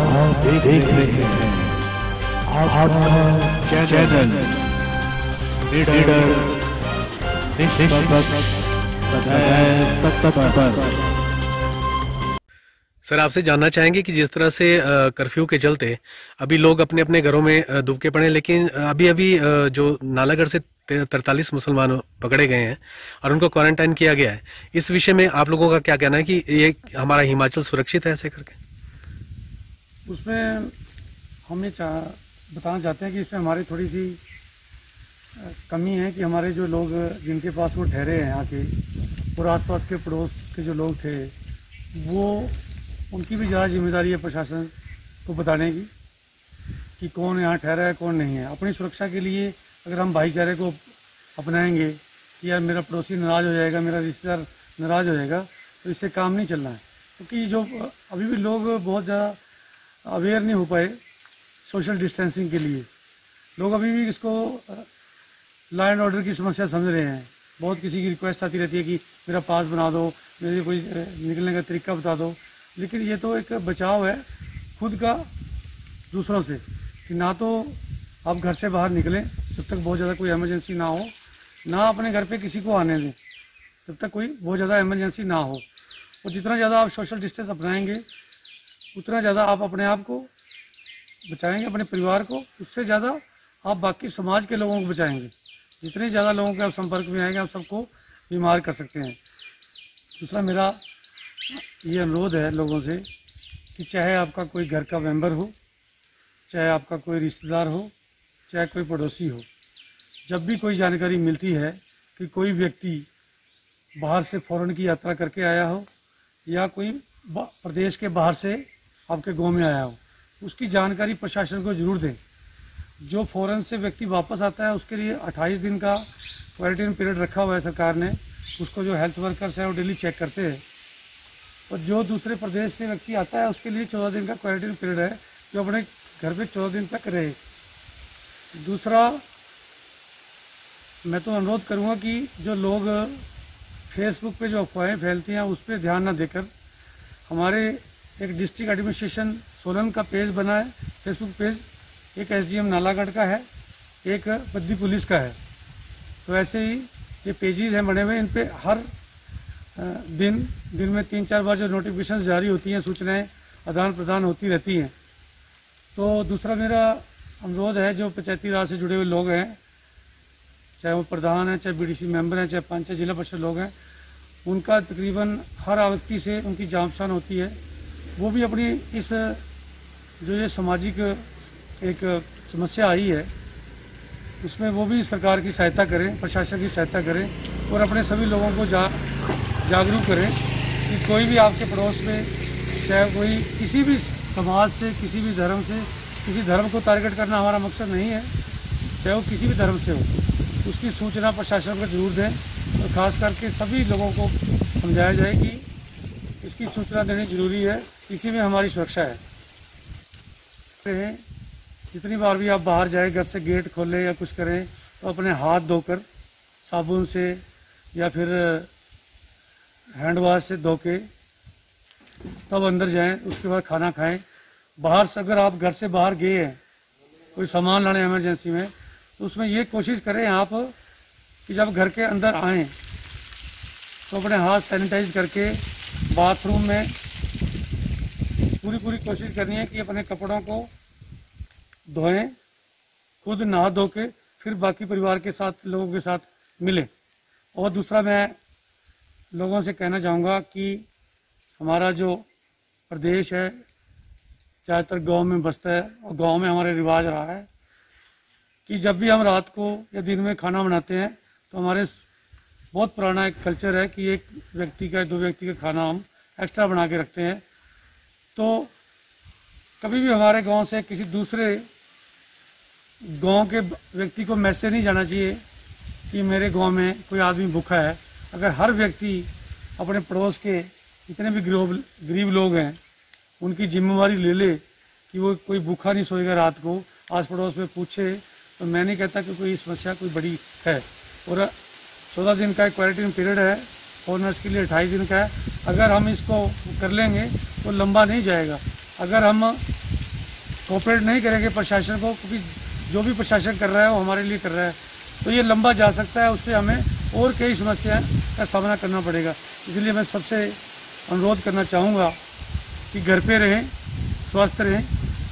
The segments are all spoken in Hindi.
आप देख रहे हैं। आपका चैनल लीडर सर, आपसे जानना चाहेंगे कि जिस तरह से कर्फ्यू के चलते अभी लोग अपने अपने घरों में दुबके पड़े लेकिन अभी अभी जो नालागढ़ से तरतालीस मुसलमान पकड़े गए हैं और उनको क्वारंटाइन किया गया है, इस विषय में आप लोगों का क्या कहना है कि ये हमारा हिमाचल सुरक्षित है ऐसे करके? उसमें हम ये चाह बताना चाहते हैं कि इसमें हमारी थोड़ी सी कमी है कि हमारे जो लोग, जिनके पास वो ठहरे हैं यहाँ के और आसपास के पड़ोस के जो लोग थे, वो, उनकी भी ज़्यादा ज़िम्मेदारी है प्रशासन को बताने की, कि कौन यहाँ ठहरा है, कौन नहीं है। अपनी सुरक्षा के लिए अगर हम भाईचारे को अपनाएँगे, कि यार मेरा पड़ोसी नाराज़ हो जाएगा, मेरा रिश्तेदार नाराज़ हो जाएगा तो इससे काम नहीं चलना है। क्योंकि तो जो, अभी भी लोग बहुत ज़्यादा अवेयर नहीं हो पाए सोशल डिस्टेंसिंग के लिए। लोग अभी भी इसको लॉ एंड ऑर्डर की समस्या समझ रहे हैं। बहुत किसी की रिक्वेस्ट आती रहती है कि मेरा पास बना दो, मेरे कोई निकलने का तरीका बता दो। लेकिन ये तो एक बचाव है खुद का दूसरों से कि ना तो आप घर से बाहर निकलें, जब तक बहुत ज़्यादा कोई इमरजेंसी ना हो, ना अपने घर पे किसी को आने दें, जब तक कोई बहुत ज़्यादा इमरजेंसी ना हो। और जितना ज़्यादा आप सोशल डिस्टेंस अपनाएँगे उतना ज़्यादा आप अपने आप को बचाएँगे, अपने परिवार को। उससे ज़्यादा आप बाकी समाज के लोगों को बचाएँगे। जितने ज़्यादा लोगों के आप संपर्क में आएँगे, आप सबको बीमार कर सकते हैं। दूसरा, मेरा ये अनुरोध है लोगों से कि चाहे आपका कोई घर का मेंबर हो, चाहे आपका कोई रिश्तेदार हो, चाहे कोई पड़ोसी हो, जब भी कोई जानकारी मिलती है कि कोई व्यक्ति बाहर से फ़ौरन की यात्रा करके आया हो या कोई प्रदेश के बाहर से आपके गाँव में आया हो। उसकी जानकारी प्रशासन को ज़रूर दें। जो फ़ौरन से व्यक्ति वापस आता है, उसके लिए 28 दिन का क्वारंटीन पीरियड रखा हुआ है सरकार ने। उसको जो हेल्थ वर्कर्स है वो डेली चेक करते हैं। और जो दूसरे प्रदेश से व्यक्ति आता है, उसके लिए चौदह दिन का क्वारंटीन पीरियड है, जो अपने घर पे चौदह दिन तक रहे। दूसरा, मैं तो अनुरोध करूँगा कि जो लोग फेसबुक पे जो अफवाहें फैलती हैं, उस पर ध्यान ना देकर हमारे एक डिस्ट्रिक्ट एडमिनिस्ट्रेशन सोलन का पेज बना है। फेसबुक पेज एक एसडीएम नालागढ़ का है, एक बद्दी पुलिस का है। तो ऐसे ही ये पेजेस हैं बने हुए, इन पर हर दिन दिन में तीन चार बार जो नोटिफिकेशन जारी होती हैं, सूचनाएँ आदान प्रदान होती रहती हैं। तो दूसरा मेरा अनुरोध है, जो पंचायती राज से जुड़े हुए लोग हैं, चाहे वो प्रधान हैं, चाहे बीडीसी मेंबर हैं, चाहे पंचायत, जिला परिषद लोग हैं, उनका तकरीबन हर आवृत्ति से उनकी पहचान होती है। वो भी अपनी इस, जो ये सामाजिक एक समस्या आई है, उसमें वो भी सरकार की सहायता करें, प्रशासन की सहायता करें और अपने सभी लोगों को जा, जागरूक करें कि कोई भी आपके पड़ोस में, चाहे कोई किसी भी समाज से, किसी भी धर्म से, किसी धर्म को टारगेट करना हमारा मकसद नहीं है, चाहे वो किसी भी धर्म से हो, उसकी सूचना प्रशासन को ज़रूर दें और ख़ास करके सभी लोगों को समझाया जाए कि इसकी सूचना देनी ज़रूरी है। इसी में हमारी सुरक्षा है। जितनी बार भी आप बाहर जाए, घर से गेट खोलें या कुछ करें तो अपने हाथ धोकर, साबुन से या फिर, हैंड वाश से धो के तब अंदर जाएँ, उसके बाद खाना खाएँ। बाहर से अगर आप घर से बाहर गए हैं, कोई सामान लाने इमरजेंसी में तो उसमें ये कोशिश करें आप कि जब घर के अंदर आएँ तो अपने हाथ सैनिटाइज करके बाथरूम में पूरी पूरी कोशिश करनी है कि अपने कपड़ों को धोएँ, खुद नहा धो के, फिर बाकी परिवार के साथ, लोगों के साथ मिलें। और दूसरा मैं लोगों से कहना चाहूँगा कि हमारा जो प्रदेश है, ज़्यादातर गाँव में बसता है और गाँव में हमारे रिवाज रहा है कि जब भी हम रात को या दिन में खाना बनाते हैं तो हमारे बहुत पुराना एक कल्चर है कि एक व्यक्ति का, दो व्यक्ति का खाना हम एक्स्ट्रा बना के रखते हैं। तो कभी भी हमारे गाँव से किसी दूसरे गाँव के व्यक्ति को मैसेज नहीं जाना चाहिए कि मेरे गाँव में कोई आदमी भूखा है। अगर हर व्यक्ति अपने पड़ोस के जितने भी गरीब गरीब लोग हैं, उनकी जिम्मेवारी ले ले कि वो कोई भूखा नहीं सोएगा रात को आस पड़ोस में पूछे तो मैं नहीं कहता कि कोई समस्या कोई बड़ी है। और चौदह दिन का एक क्वारंटीन पीरियड है फॉरनर्स के लिए अट्ठाईस दिन का है अगर हम इसको कर लेंगे तो लंबा नहीं जाएगा। अगर हम कोऑपरेट नहीं करेंगे प्रशासन को, क्योंकि जो भी प्रशासन कर रहा है, वो हमारे लिए कर रहा है। तो ये लंबा जा सकता है, उससे हमें और कई समस्याएँ का सामना करना पड़ेगा। इसलिए मैं सबसे अनुरोध करना चाहूँगा कि घर पे रहें, स्वस्थ रहें,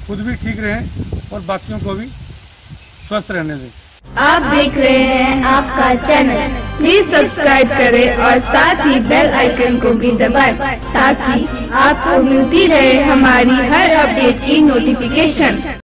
खुद भी ठीक रहें और बाकियों को भी स्वस्थ रहने दें। आप देख रहे हैं आपका चैनल प्लीज़ सब्सक्राइब करें और साथ ही बेल आइकन को भी दबाएँ ताकि आपको मिलती रहे हमारी हर अपडेट की नोटिफिकेशन